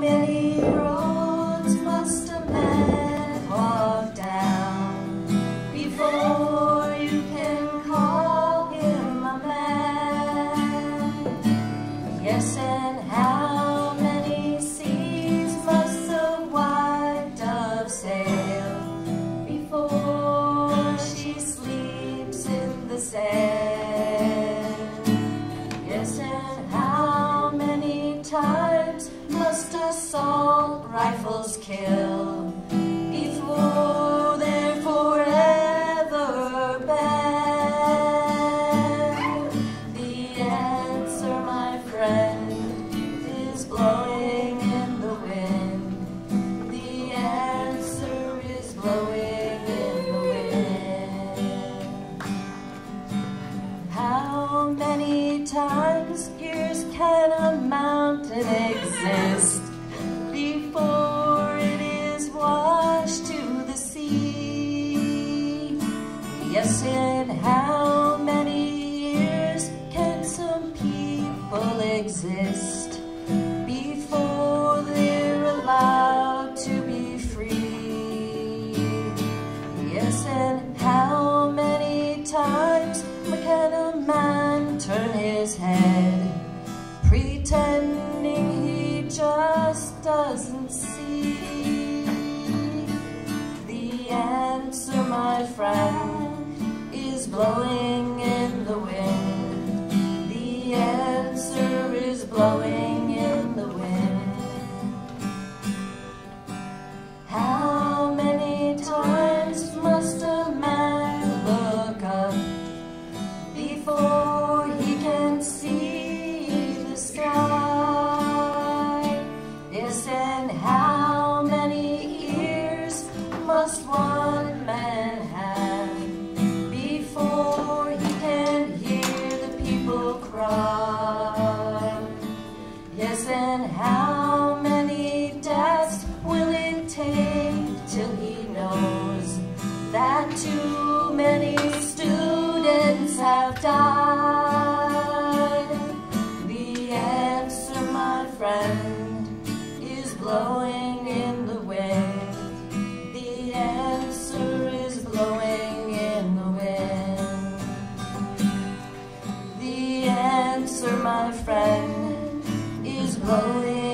Many roads must a man walk down before you can call him a man? Yes, and how many seas must a white dove sail before she sleeps in the sand? Yes, and how many times must assault rifles kill before they're forever banned? The answer, my friend, is blowing times years can a mountain exist before it is washed to the sea? Yes, and how many years can some people exist before they're allowed to be free? Yes, and how many times can a man turn his head, pretending he just doesn't see? The answer, my friend, is blowing in the wind. The answer is blowing in the wind. Must one answer, my friend, is blowing